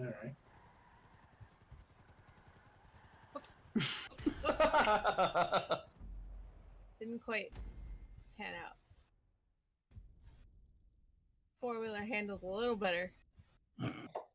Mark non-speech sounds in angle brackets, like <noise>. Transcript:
Right? <laughs> Didn't quite pan out. Four wheeler handles a little better. <laughs>